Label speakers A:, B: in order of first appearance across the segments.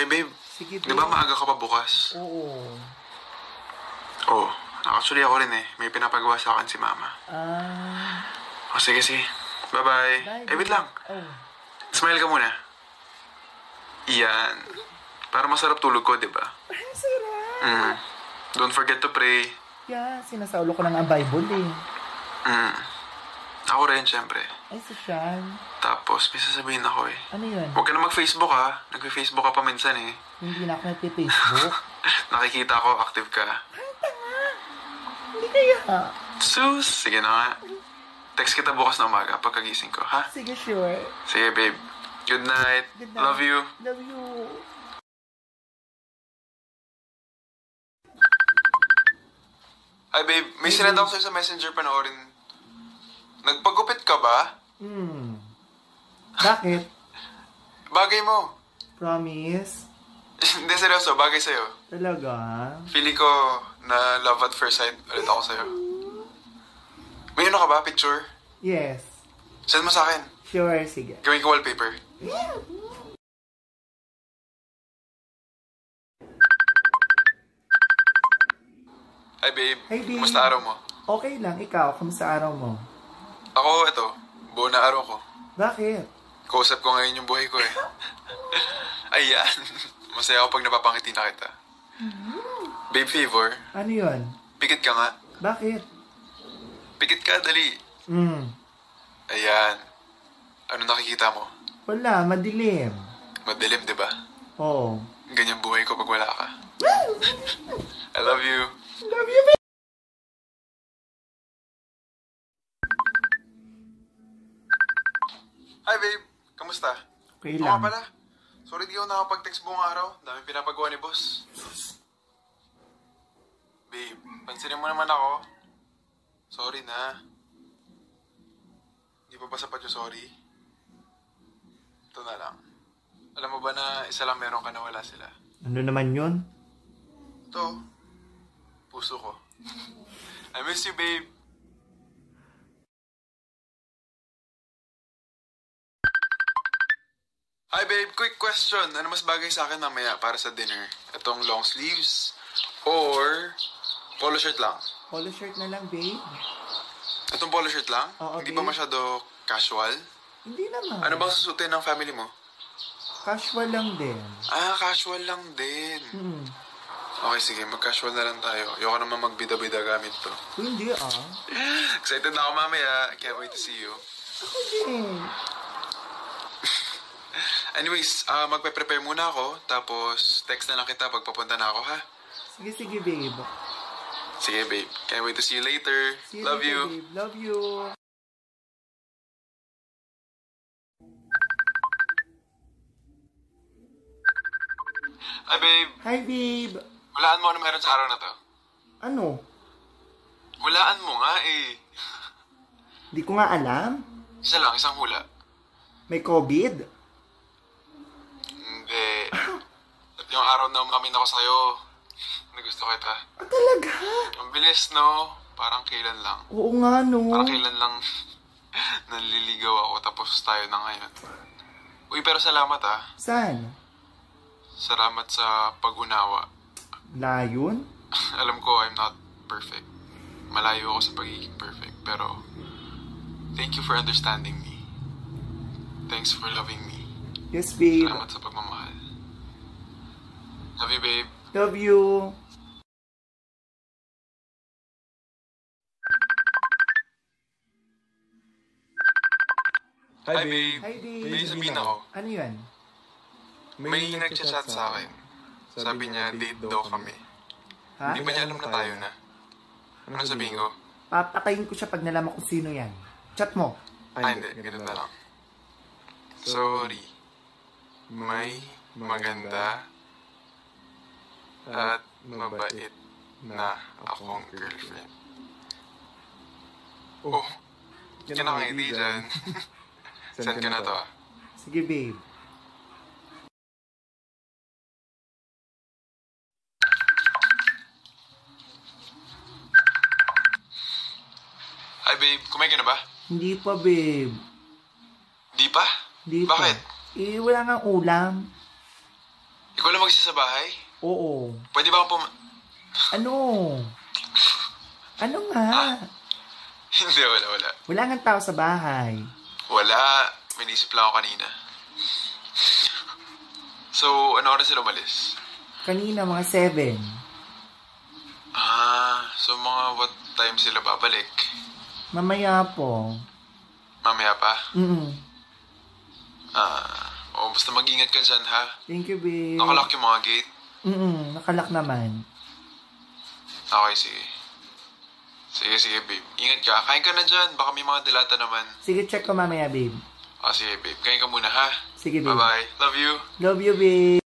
A: tayo, babe.
B: Sige,
A: Di ba maaga ka pa bukas?
B: Oo.
A: Oo. Actually, ako rin eh. May pinapagawa sa akin si mama.
B: Ah.
A: O, sige, sige. Bye-bye.
B: bye,
A: eh, wait
B: babe.
A: lang.
B: Oh.
A: Smile ka muna. Yan. Para masarap tulog ko, di ba?
B: Ay, sarap.
A: Mm. Don't forget to pray.
B: Yeah, sinasaulo ko nga ang Bible eh.
A: Mm. Ako rin, syempre.
B: Ay, sosyal.
A: Tapos, may sasabihin ako eh.
B: Ano yun?
A: Huwag ka na mag-Facebook ha. Nag-Facebook ka pa minsan eh.
B: Hindi na ako nagpe-Facebook.
A: Nakikita ko, active ka.
B: Hindi kaya.
A: Sus! Sige na nga. Text kita bukas na umaga pagkagising ko, ha?
B: Sige, sure.
A: Sige, babe. Good night.
B: Good night.
A: Love you.
B: Love you.
A: Hi, babe. May sinend ako sa'yo sa messenger panoorin. Nagpagupit ka ba?
B: Hmm. Bakit?
A: Bagay mo.
B: Promise?
A: Hindi, seryoso. Bagay sa'yo.
B: Talaga?
A: Feeling ko na love at first sight ulit ako sa'yo. May ano ka ba? Picture?
B: Yes.
A: Send mo sa akin.
B: Sure, sige.
A: Gawin ko wallpaper. Hi, babe.
B: Hey, babe.
A: Kumusta araw mo?
B: Okay lang, ikaw, kamusta araw mo?
A: Ako, ito. Buo na araw ko.
B: Bakit?
A: Kausap ko ngayon yung buhay ko eh. Ayan. Masaya ako pag napapangiti na kita. Babe favor,
B: Ano yun?
A: pikit ka nga.
B: Bakit?
A: Pikit ka, dali.
B: Hmm.
A: Ayan. Ano nakikita mo?
B: Wala, madilim.
A: Madilim, di ba?
B: Oh.
A: Ganyan buhay ko pag wala ka. I love you.
B: Love you,
A: Kamusta?
B: Okay
A: Oo
B: lang.
A: pala. Sorry di ako nakapag-text buong araw. Dami pinapagawa ni boss. Babe, pansinin mo naman ako. Sorry na. Di pa ba sapat yung sorry? Ito na lang. Alam mo ba na isa lang meron ka na wala sila?
B: Ano naman yun?
A: Ito. Puso ko. I miss you, babe. Hi, babe. Quick question. Ano mas bagay sa akin mamaya para sa dinner? Itong long sleeves or polo shirt lang?
B: Polo shirt na lang, babe.
A: Itong polo shirt lang?
B: Oo,
A: Hindi ba
B: babe.
A: masyado casual?
B: Hindi naman.
A: Ano bang susutin ng family mo?
B: Casual lang din.
A: Ah, casual lang din.
B: Hmm.
A: Okay, sige. Mag-casual na lang tayo. Ayoko naman magbida-bida gamit to.
B: Hindi ah.
A: Excited na ako mamaya. Can't wait to see you.
B: Ako din.
A: Anyways, ah magpe-prepare muna ako. Tapos, text na lang kita pag papunta na ako, ha?
B: Sige, sige, babe.
A: Sige, babe. Can't wait to see you later.
B: See
A: Love
B: later,
A: you.
B: Babe. Love you.
A: Hi, babe.
B: Hi, babe.
A: Walaan mo ano meron sa araw na to.
B: Ano?
A: Walaan mo nga, eh.
B: Di ko nga alam.
A: Isa lang, isang hula.
B: May COVID.
A: Hindi. At yung araw na umamin ako sa'yo, na gusto kita.
B: Ah, talaga?
A: Ang bilis, no? Parang kailan lang.
B: Oo nga, no.
A: Parang kailan lang naliligaw ako tapos tayo na ngayon. Uy, pero salamat ah.
B: Saan?
A: Salamat sa pag-unawa.
B: Layon?
A: Alam ko I'm not perfect. Malayo ako sa pagiging perfect. Pero, thank you for understanding me. Thanks for loving me.
B: Yes, babe.
A: Salamat sa pagmamahal. Love you, babe.
B: Love you.
A: Hi, babe.
B: Hi, babe.
A: May sabihin ako.
B: Ano yun?
A: May nagchat-chat sa akin. Sabi niya, date daw kami.
B: Ha?
A: Hindi ba niya alam na tayo na? Ano sabihin ko?
B: Papatayin ko siya pag nalaman kung sino yan. Chat mo.
A: Ah, hindi. Ganun na lang. Sorry. May maganda at mabait na akong girlfriend. Oh, yan ang hindi dyan. Send ka na to.
B: Sige, babe.
A: Hi babe, kumain ka na ba?
B: Hindi pa, babe.
A: Di pa?
B: Hindi pa.
A: Bakit?
B: Eh, wala nga ulam.
A: Ikaw lang mag-isa sa bahay?
B: Oo.
A: Pwede ba akong pum...
B: Ano? Ano nga?
A: Hindi, wala, wala.
B: Wala nga tao sa bahay.
A: Wala. May naisip lang ako kanina. So, ano oras sila umalis?
B: Kanina, mga seven.
A: Ah, so mga what time sila babalik?
B: Mamaya po.
A: Mamaya pa?
B: Mm
A: Ah, oh, basta mag-ingat ka dyan, ha?
B: Thank you, babe.
A: Nakalock yung mga gate.
B: Mm nakalak naman.
A: Okay, sige. Sige, sige, babe. Ingat ka. Kain ka na dyan. Baka may mga dilata naman.
B: Sige, check ko mamaya, babe.
A: Ah, sige, babe. Kain ka muna, ha?
B: Sige, babe.
A: Bye-bye. Love you.
B: Love you, babe.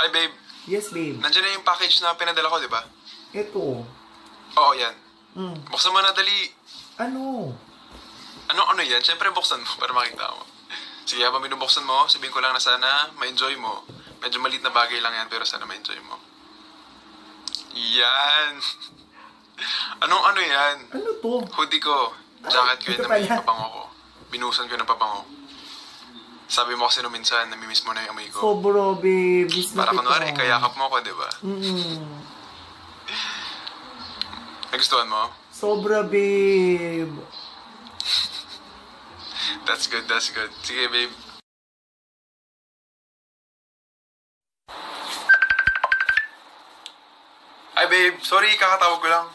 A: Ay, babe.
B: Yes, babe.
A: Nandiyan na yung package na pinadala ko, di ba?
B: Ito.
A: Oo, yan.
B: Mm.
A: Buksan mo na, dali.
B: Ano?
A: Ano, ano yan? Siyempre, buksan mo para makita mo. Sige, habang binubuksan mo, sabihin ko lang na sana ma-enjoy mo. Medyo maliit na bagay lang yan, pero sana ma-enjoy mo. Yan. Anong ano yan?
B: Ano to?
A: Hoodie ko. Jacket ko
B: ito
A: na may pabango ko. Binusan ko ng pabango. Sabi mo kasi nung minsan, namimiss mo na yung amoy ko.
B: Sobro, babe. Miss
A: Para kunwari, kayakap mo ko, di ba?
B: Mm
A: Nagustuhan mo?
B: Sobra, babe.
A: That's good, that's good. Sige, babe. Ay, babe. Sorry, kakatawag ko lang.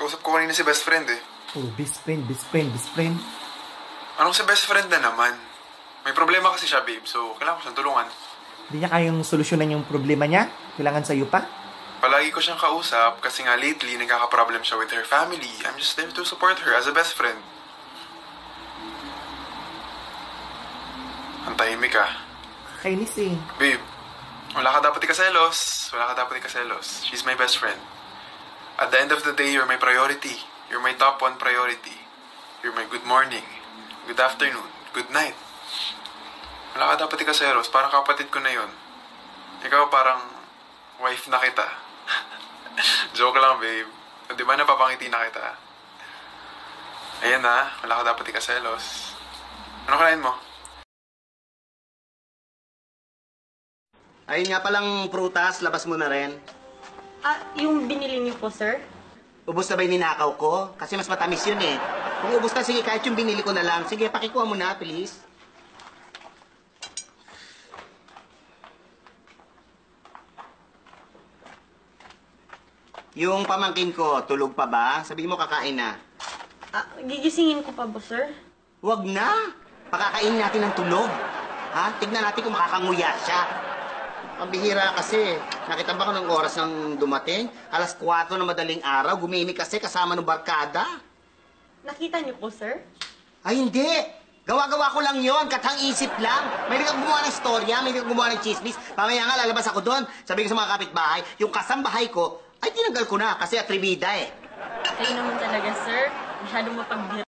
A: Kausap ko kanina si best friend eh.
B: Oh, best friend, best friend, best friend.
A: Anong si best friend na naman? May problema kasi siya, babe. So, kailangan ko siyang tulungan.
B: Hindi niya kayang solusyonan yung problema niya? Kailangan sa'yo pa?
A: Palagi ko siyang kausap kasi nga lately nagkaka-problem siya with her family. I'm just there to support her as a best friend. Ang tahimik ka.
B: Kainis eh.
A: Babe, wala ka dapat ikaselos. Wala ka dapat ikaselos. She's my best friend. At the end of the day, you're my priority. You're my top one priority. You're my good morning, good afternoon, good night. Wala ka dapat ikaselos. Parang kapatid ko na yun. Ikaw parang wife na kita. Joke lang, babe. Di ba napapangiti na kita? Ayan na, wala ka dapat ikaselos. Ano kalain mo?
C: Ayun nga palang prutas, labas mo na rin.
D: Ah, yung binili niyo po, sir?
C: Ubus na ba yung ninakaw ko? Kasi mas matamis yun eh. Kung ubus na, sige, kahit yung binili ko na lang. Sige, pakikuha mo na, please. Yung pamangkin ko, tulog pa ba? Sabihin mo kakain na.
D: Ah, gigisingin ko pa ba, sir?
C: Huwag na! Pakakain natin ng tulog. Ha? Tignan natin kung makakanguya siya. Ang bihira kasi. Nakita ba ko ng oras ng dumating? Alas 4 na madaling araw. Gumimik kasi kasama ng barkada.
D: Nakita niyo po, sir?
C: Ay, hindi! Gawa-gawa ko lang yon, katang isip lang. May kang gumawa ng storya, may kang gumawa ng chismis. Mamaya nga, lalabas ako doon. Sabi ko sa mga kapitbahay, yung kasambahay ko, ay tinanggal ko na kasi atribida eh.
D: Kayo naman talaga, sir. Masyadong mapagbira.